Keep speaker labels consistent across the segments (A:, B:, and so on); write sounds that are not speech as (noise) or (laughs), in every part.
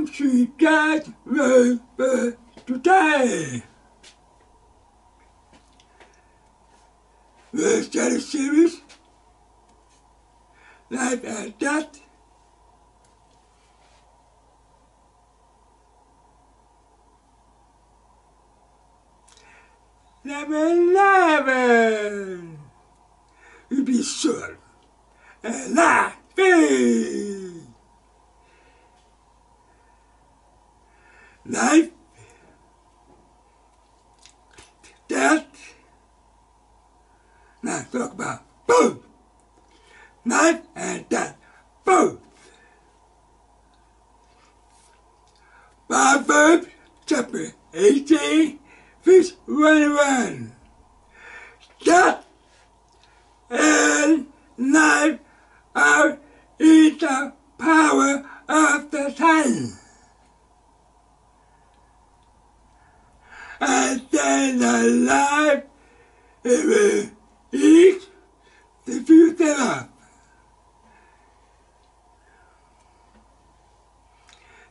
A: Welcome to God's Word for today. A series, Life and Death. Number 11. You be sure and life. Life, death. Now talk about both. Life and death, both. Proverbs chapter 18, verse 1 Death and life are in the power of the tongue. And then the life it will eat the thereof.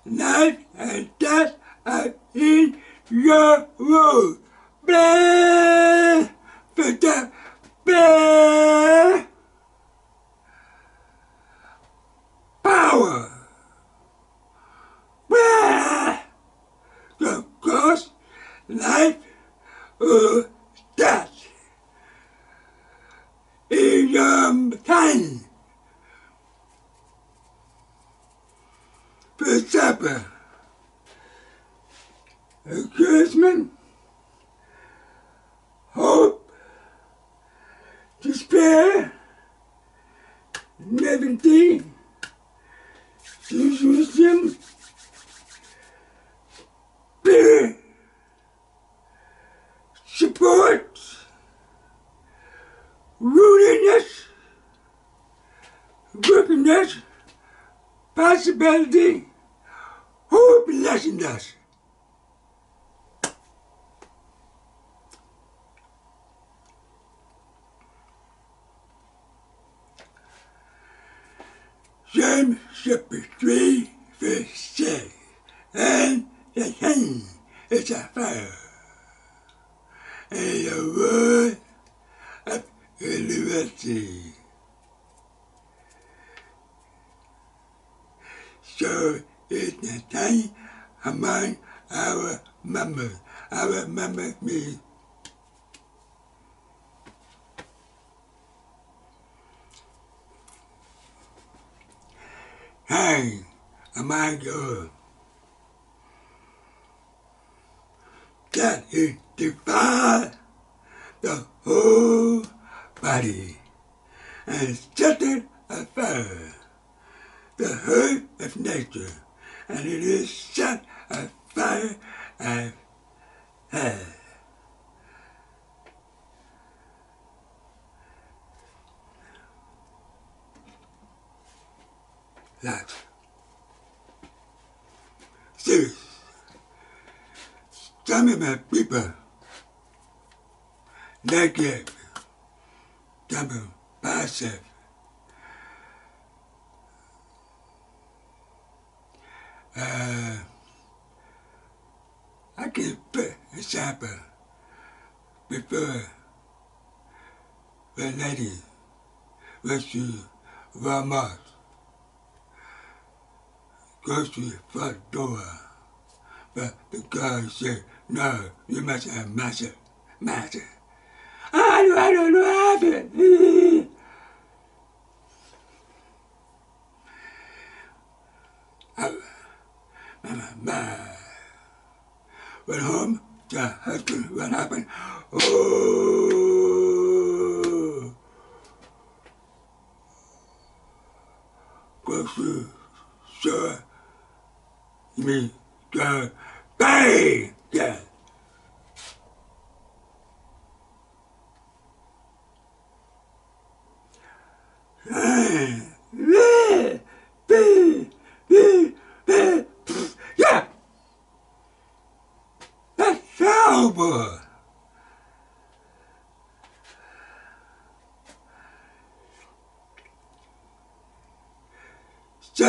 A: Life and death are in your rule. Blah! For death! Power! Blah! The cross, life, or death. In your tongue. For supper encouragement, hope, despair, levity, wisdom, fear, support, rootedness, brokenness, possibility, hopelessness. James chapter 3, verse 6. And the sun is a fire, and the word of liberty. So it's the time among our members. Our members mean Hey, am I good? That is divide the whole body and set it afire, the hurt of nature, and it is set afire as hell. Eh. that. Serious. Some of my people negative, some of passive. Uh, I can example before the lady went to Walmart goes to the front door. But the guy said, no, you must have master, master. I don't, I don't know happened. (laughs) Mama, went home, the husband, what happened? Oh,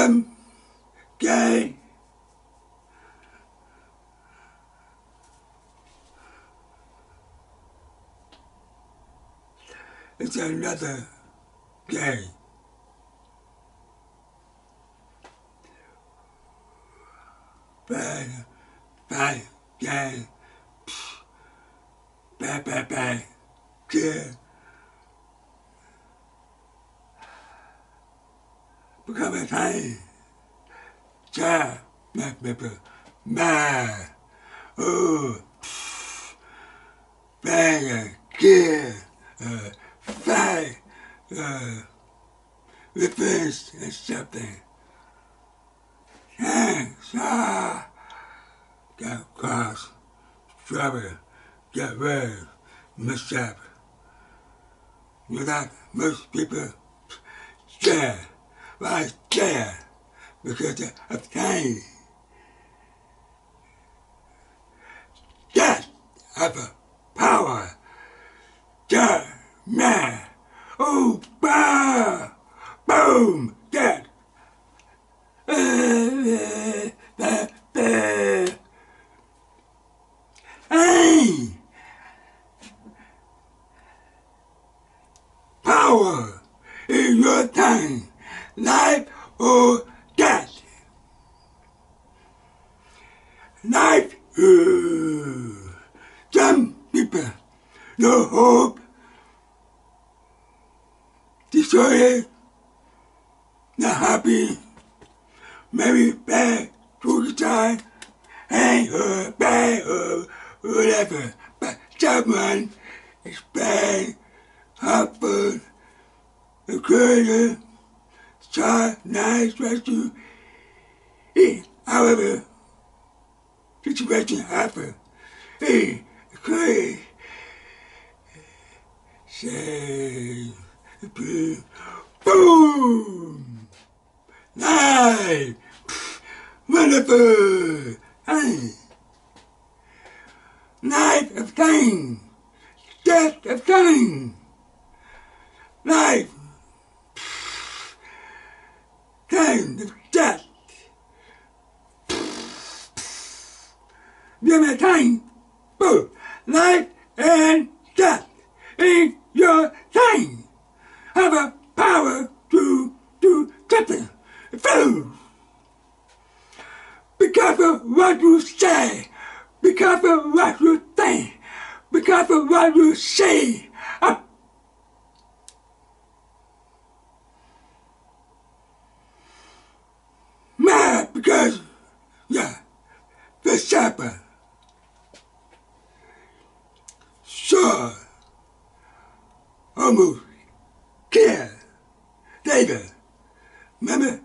A: them gay. It's another gay. Ja, ma, ma, ma, ma, oh, bang, yeah, uh, fight, uh, revenge and something. Thanks, ah, got cross, trouble, get rid, mishap. You know, most people share, right there, because of pain. Death have a power. Death, man, oh, bah, boom, death. Hey! Power in your tongue, life or death. Life, uh, some people, no hope, destroyed, not happy, maybe bad, suicide, anger, bad, or whatever. But someone is bad, hurtful, a creator, try nice rescue. Hey, however, situation happen. Hey, crazy. Say, boom! Live! Wonderful! Hey! Night of time! Death of time! Life! Time of death! Give me time! Boom! Life and death in your time! Have a power to do something! Food! Be careful what you say. Be careful what you think. Be careful what you say. Uh, mad because, yeah, the shepherd. Sure. Almost killed David. Remember?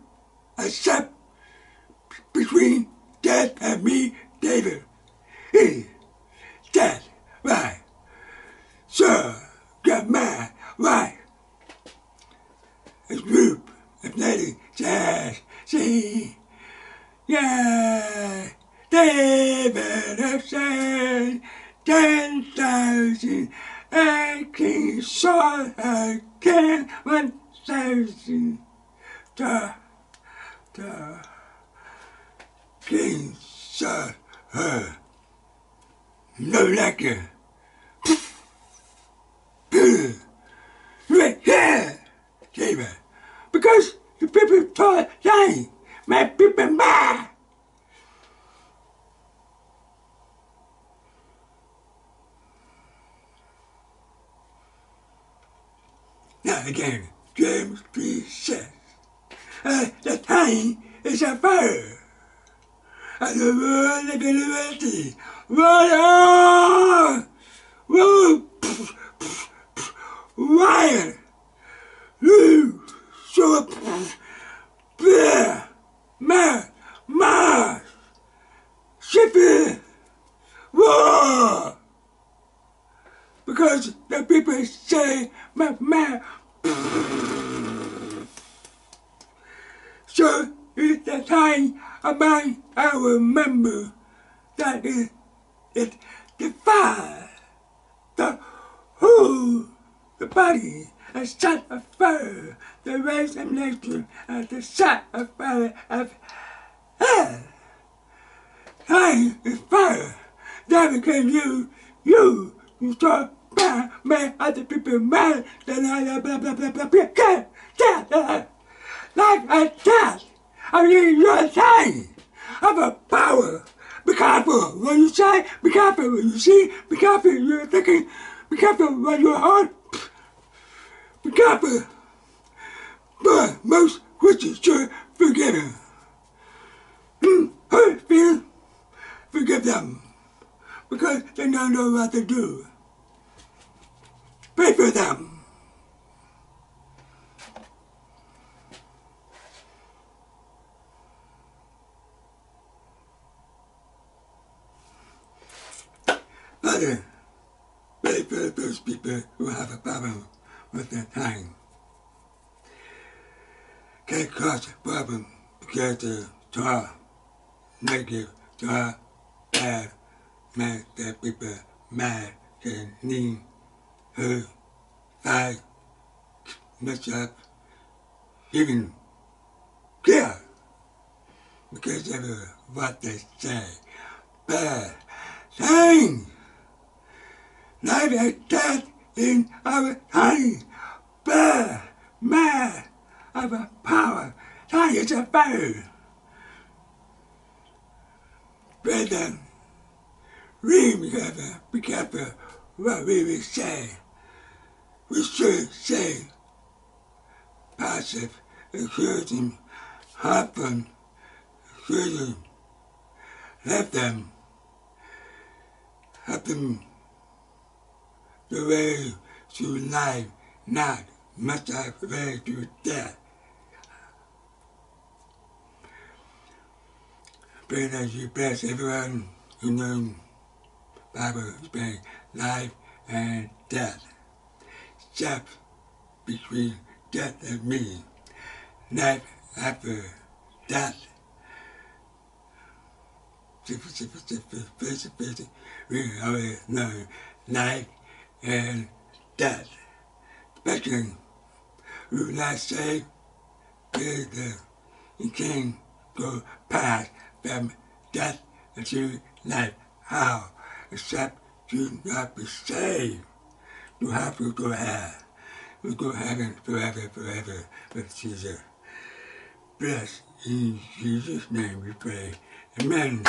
A: I sat between Dad and me, David. He, Dad, right. Sir, got mad, right. It's group of lady jazz, see. Yeah, David have said ten thousand, and King Saul again one thousand. Da, da. King Saul her. No lekker. David. Because the people told lying. My people mad. Now again, James 3 says, the time is a fire. And the world of. Fire! Whoa! Wire! Woo! So, bear! Ma! Mars! Shipping! War! Because the people say, ma, ma, so it's the time about I remember that it, it defies the whole the body and set of fire, the race of nature and the set of fire of hell. Time is fire. That became you, you, you start blah, man, other people mad, then I blah blah blah blah blah blah blah like a cat. I mean you're saying have a power. Be careful what you say, be careful what you see, be careful what you're thinking, be careful what you're on. Be careful. But most Christians should forgive him. Hmm, hurt feelings, forgive them. Because they don't know what to do. Pray for them. For those people who have a problem with their tongue. Can't cause a problem because they talk negative, talk bad, make that people mad, can need hurt, fight, mess up, even care because of what they say. Bad things. Death in our tongue. Bear, mad, of a power. Tongue is a fire. Brethren, read careful, be careful what we will say. We should say passive, encouraging, happen, encouraging, let them happen the way to life, not much of the way to death. Pray that you bless everyone who knows Bible spelling life and death. Step between death and me. Life after death. We always know life and death. Especially, we will not say that you can go past from death into life. How? Except to not be saved. You have to go hell. You go heaven forever, forever with Jesus. Bless in Jesus' name we pray. Amen.